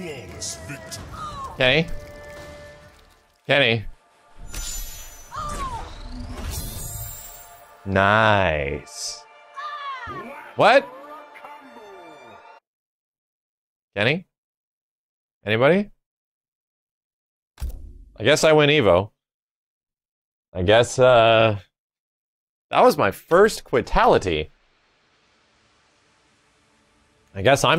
Flawless victory. Kenny? Kenny? Nice. What? Kenny? Anybody? I guess I win Evo. I guess, uh. That was my first quitality. I guess I'm the